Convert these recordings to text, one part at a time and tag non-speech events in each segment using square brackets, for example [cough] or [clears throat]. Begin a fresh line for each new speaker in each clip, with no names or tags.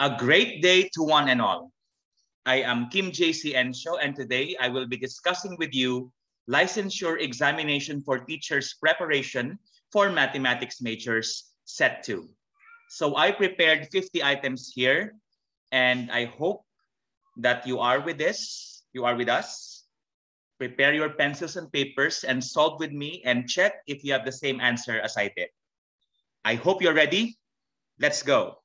A great day to one and all. I am Kim J.C. Encio, and today I will be discussing with you licensure examination for teachers preparation for mathematics majors set 2. So I prepared 50 items here, and I hope that you are with this, you are with us. Prepare your pencils and papers and solve with me and check if you have the same answer as I did. I hope you're ready. Let's go.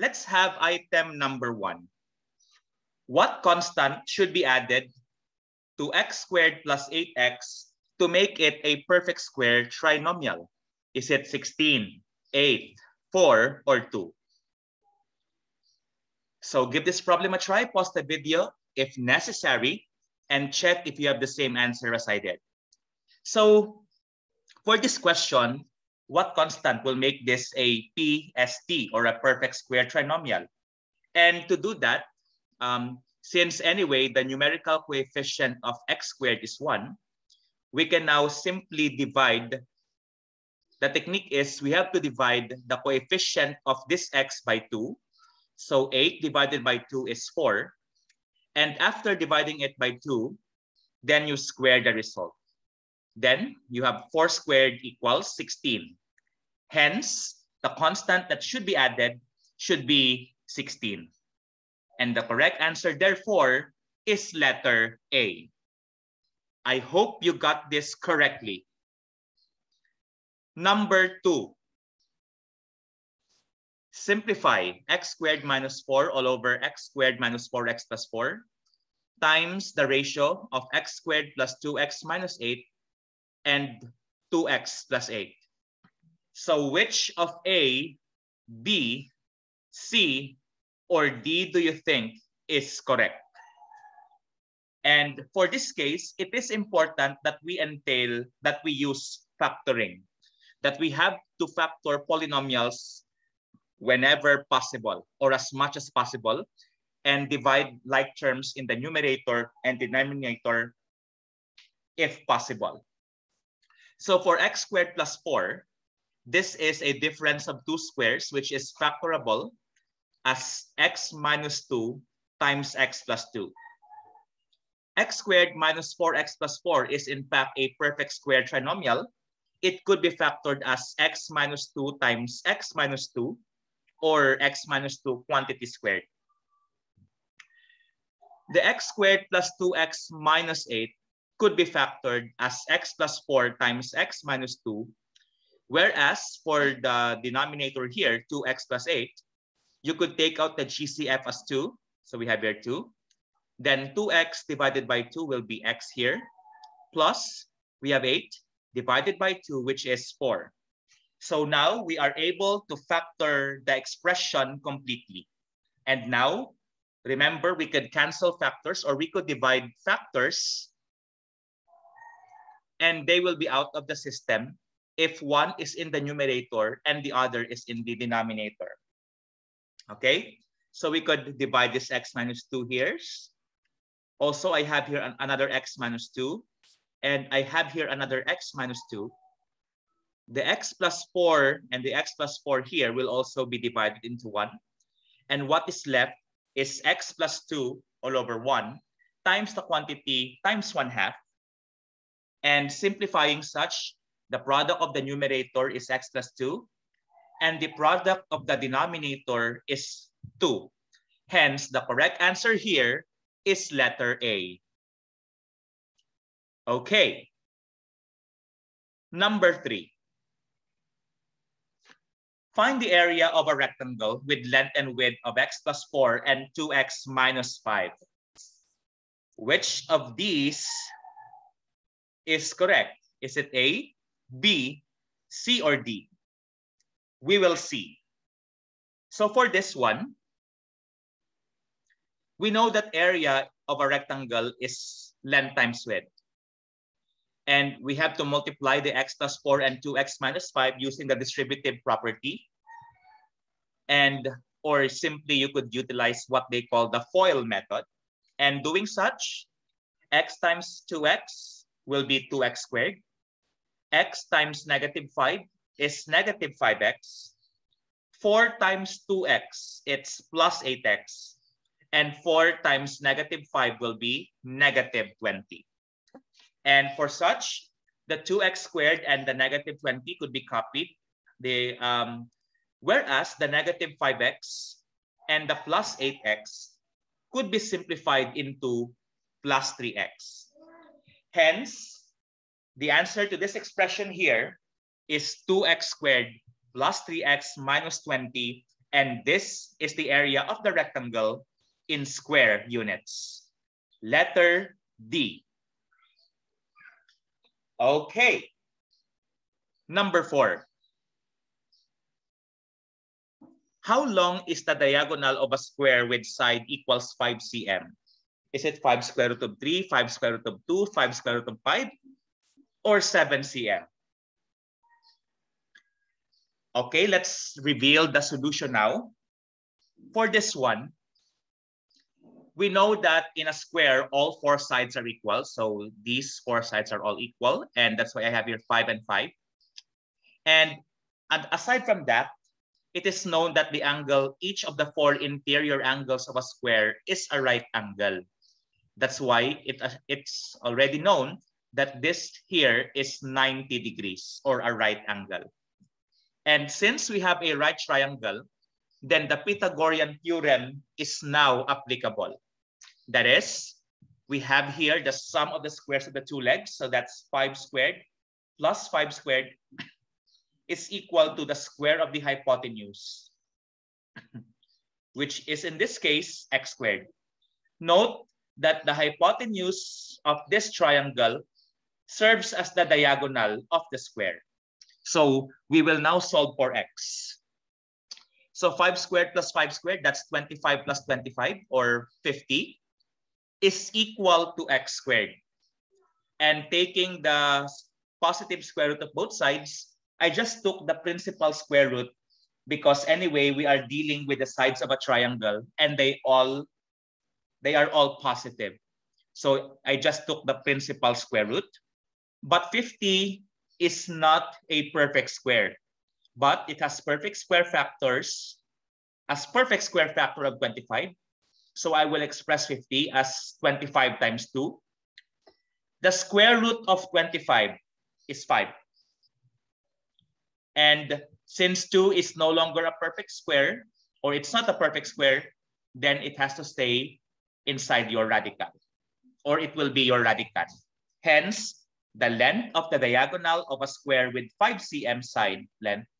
Let's have item number one. What constant should be added to x squared plus 8x to make it a perfect square trinomial? Is it 16, 8, 4, or 2? So give this problem a try, pause the video if necessary, and check if you have the same answer as I did. So for this question, what constant will make this a PST or a perfect square trinomial? And to do that, um, since anyway, the numerical coefficient of x squared is 1, we can now simply divide. The technique is we have to divide the coefficient of this x by 2 so 8 divided by 2 is 4. And after dividing it by 2, then you square the result. Then you have 4 squared equals 16. Hence, the constant that should be added should be 16. And the correct answer, therefore, is letter A. I hope you got this correctly. Number two, simplify x squared minus 4 all over x squared minus 4x plus 4 times the ratio of x squared plus 2x minus 8 and 2x plus 8. So which of A, B, C, or D do you think is correct? And for this case, it is important that we entail that we use factoring, that we have to factor polynomials whenever possible or as much as possible and divide like terms in the numerator and denominator if possible. So for x squared plus 4, this is a difference of two squares which is factorable as x minus 2 times x plus 2. x squared minus 4x plus 4 is in fact a perfect square trinomial. It could be factored as x minus 2 times x minus 2 or x minus 2 quantity squared. The x squared plus 2x minus 8 could be factored as x plus 4 times x minus 2, whereas for the denominator here, 2x plus 8, you could take out the GCF as 2. So we have here 2. Then 2x divided by 2 will be x here, plus we have 8 divided by 2, which is 4. So now we are able to factor the expression completely. And now, remember, we could cancel factors or we could divide factors and they will be out of the system if one is in the numerator and the other is in the denominator. Okay, so we could divide this x minus 2 here. Also, I have here another x minus 2, and I have here another x minus 2 the x plus 4 and the x plus 4 here will also be divided into 1. And what is left is x plus 2 all over 1 times the quantity times 1 half. And simplifying such, the product of the numerator is x plus 2, and the product of the denominator is 2. Hence, the correct answer here is letter A. Okay. Number three. Find the area of a rectangle with length and width of x plus 4 and 2x minus 5. Which of these is correct? Is it A, B, C, or D? We will see. So for this one, we know that area of a rectangle is length times width. And we have to multiply the x plus 4 and 2x minus 5 using the distributive property. And or simply you could utilize what they call the FOIL method. And doing such, x times 2x will be 2x squared. X times negative 5 is negative 5x. 4 times 2x, it's plus 8x. And 4 times negative 5 will be negative 20. And for such, the 2x squared and the negative 20 could be copied. They, um, whereas the negative 5x and the plus 8x could be simplified into plus 3x. Hence, the answer to this expression here is 2x squared plus 3x minus 20. And this is the area of the rectangle in square units. Letter D. Okay. Number four. How long is the diagonal of a square with side equals 5 cm? Is it 5 square root of 3, 5 square root of 2, 5 square root of 5, or 7 cm? Okay, let's reveal the solution now. For this one, we know that in a square, all four sides are equal. So these four sides are all equal. And that's why I have here 5 and 5. And, and aside from that, it is known that the angle, each of the four interior angles of a square is a right angle. That's why it, it's already known that this here is 90 degrees or a right angle. And since we have a right triangle, then the Pythagorean theorem is now applicable. That is, we have here the sum of the squares of the two legs. So that's 5 squared plus 5 squared [clears throat] is equal to the square of the hypotenuse, [clears throat] which is in this case x squared. Note that the hypotenuse of this triangle serves as the diagonal of the square. So we will now solve for x. So 5 squared plus 5 squared, that's 25 plus 25 or 50, is equal to x squared. And taking the positive square root of both sides, I just took the principal square root because anyway, we are dealing with the sides of a triangle and they all, they are all positive. So I just took the principal square root. But 50 is not a perfect square, but it has perfect square factors as perfect square factor of 25. So I will express 50 as 25 times 2. The square root of 25 is 5. And since 2 is no longer a perfect square, or it's not a perfect square, then it has to stay inside your radical, or it will be your radical. Hence, the length of the diagonal of a square with 5 cm side length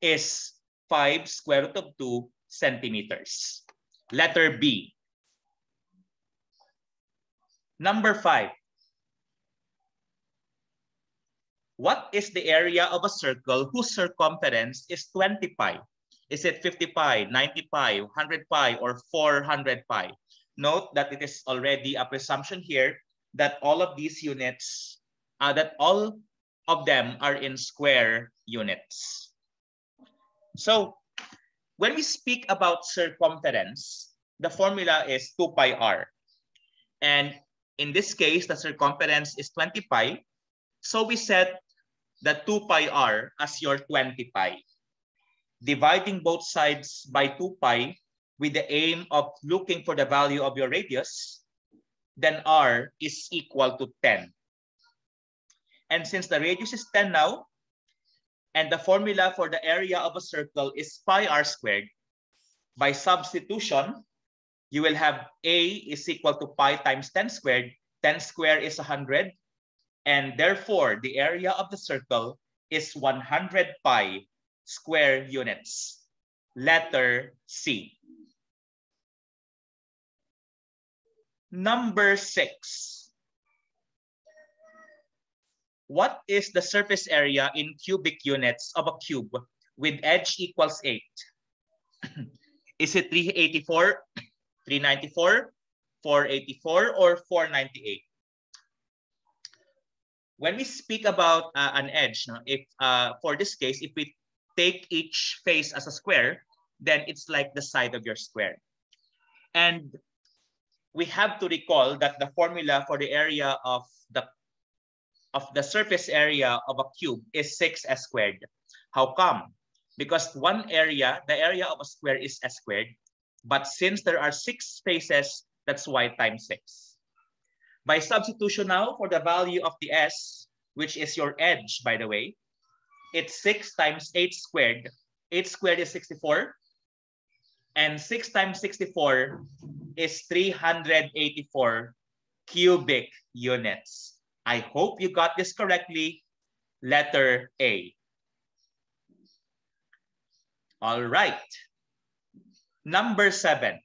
is 5 square root of 2 centimeters. Letter B. Number 5. What is the area of a circle whose circumference is 20 pi? Is it 50 pi, 90 pi, 100 pi, or 400 pi? Note that it is already a presumption here that all of these units, uh, that all of them are in square units. So when we speak about circumference, the formula is 2 pi r. And in this case, the circumference is 20 pi. So we set the 2 pi r as your 20 pi. Dividing both sides by 2 pi with the aim of looking for the value of your radius, then r is equal to 10. And since the radius is 10 now, and the formula for the area of a circle is pi r squared, by substitution, you will have a is equal to pi times 10 squared. 10 squared is 100. And therefore, the area of the circle is 100 pi square units. Letter C. Number six. What is the surface area in cubic units of a cube with edge equals 8? [clears throat] is it 384, 394, 484, or 498? when we speak about uh, an edge, no, if uh, for this case, if we take each face as a square, then it's like the side of your square. And we have to recall that the formula for the area of the of the surface area of a cube is 6s squared. How come? because one area, the area of a square is s squared. But since there are six faces, that's y times six. By substitution now for the value of the s, which is your edge, by the way, it's 6 times 8 squared. 8 squared is 64. And 6 times 64 is 384 cubic units. I hope you got this correctly. Letter A. All right. Number seven.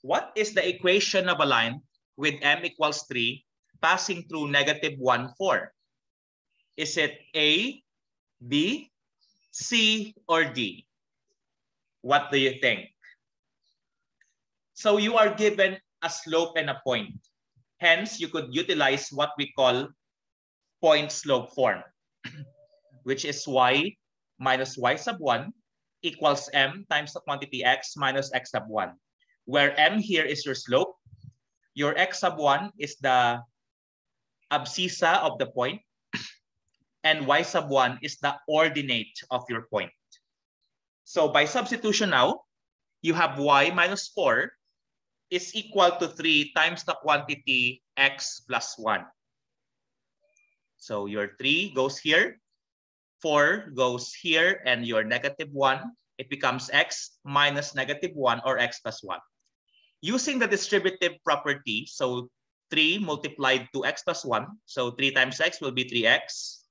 What is the equation of a line with m equals 3 passing through negative 1, 4? Is it A, B, C, or D? What do you think? So you are given a slope and a point. Hence, you could utilize what we call point slope form, [clears throat] which is y minus y sub 1 equals m times the quantity x minus x sub 1, where m here is your slope, your x sub 1 is the abscissa of the point, [clears throat] and y sub 1 is the ordinate of your point. So by substitution now, you have y minus 4 is equal to 3 times the quantity x plus 1. So your 3 goes here, 4 goes here, and your negative 1, it becomes x minus negative 1 or x plus 1. Using the distributive property, so 3 multiplied to x plus 1. So 3 times x will be 3x.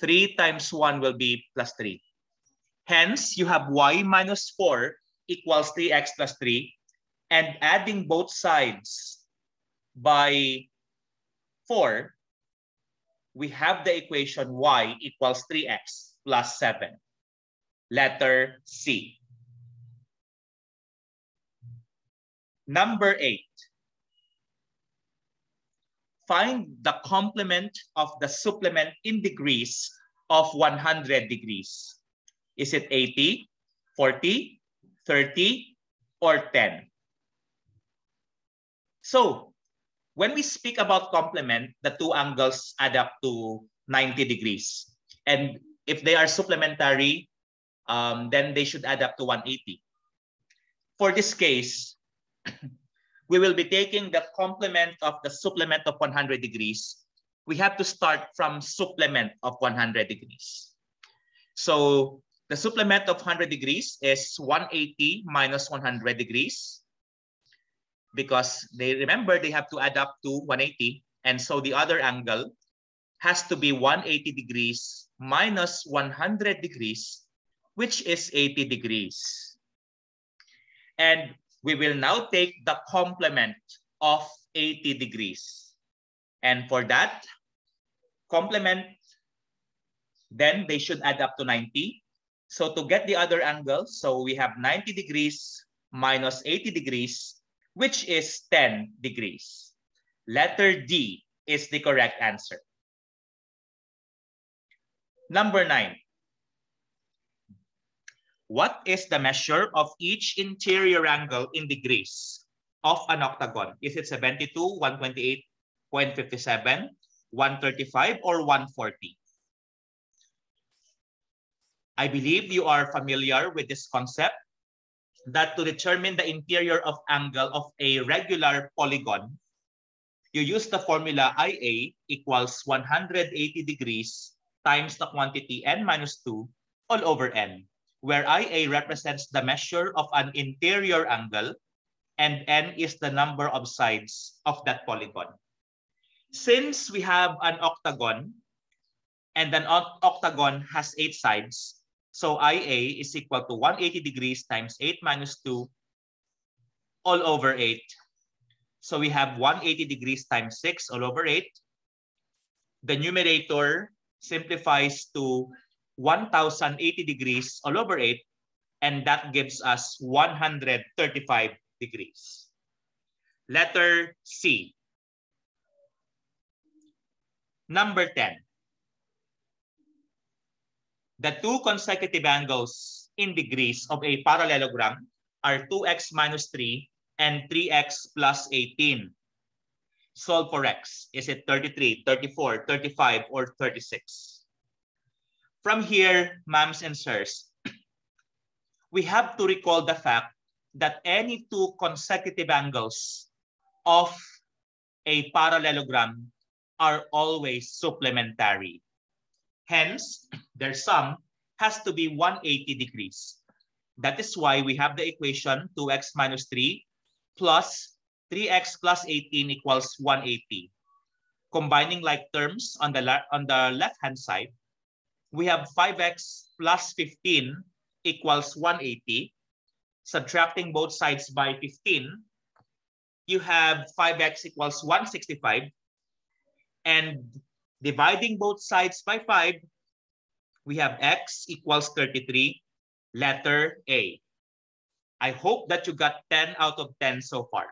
3 times 1 will be plus 3. Hence, you have y minus 4 equals 3x plus 3. And adding both sides by 4, we have the equation y equals 3x plus 7. Letter C. Number 8 find the complement of the supplement in degrees of 100 degrees. Is it 80, 40, 30, or 10? So when we speak about complement, the two angles add up to 90 degrees. And if they are supplementary, um, then they should add up to 180. For this case, [clears throat] we will be taking the complement of the supplement of 100 degrees. We have to start from supplement of 100 degrees. So the supplement of 100 degrees is 180 minus 100 degrees because they remember they have to add up to 180. And so the other angle has to be 180 degrees minus 100 degrees, which is 80 degrees. And we will now take the complement of 80 degrees. And for that complement, then they should add up to 90. So to get the other angle, so we have 90 degrees minus 80 degrees, which is 10 degrees. Letter D is the correct answer. Number nine, what is the measure of each interior angle in degrees of an octagon? Is it 72, 128.57, 135, or 140? I believe you are familiar with this concept that to determine the interior of angle of a regular polygon, you use the formula IA equals 180 degrees times the quantity n minus 2 all over n where IA represents the measure of an interior angle and n is the number of sides of that polygon. Since we have an octagon and an octagon has eight sides, so IA is equal to 180 degrees times 8 minus 2 all over 8. So we have 180 degrees times 6 all over 8. The numerator simplifies to 1080 degrees all over 8, and that gives us 135 degrees. Letter C. Number 10. The two consecutive angles in degrees of a parallelogram are 2x minus 3 and 3x plus 18. solve for x? Is it 33, 34, 35, or 36? From here, moms and sirs, [clears throat] we have to recall the fact that any two consecutive angles of a parallelogram are always supplementary. Hence, their sum has to be 180 degrees. That is why we have the equation 2x minus 3 plus 3x plus 18 equals 180. Combining like terms on the, on the left-hand side, we have 5x plus 15 equals 180. Subtracting both sides by 15, you have 5x equals 165. And dividing both sides by 5, we have x equals 33, letter A. I hope that you got 10 out of 10 so far.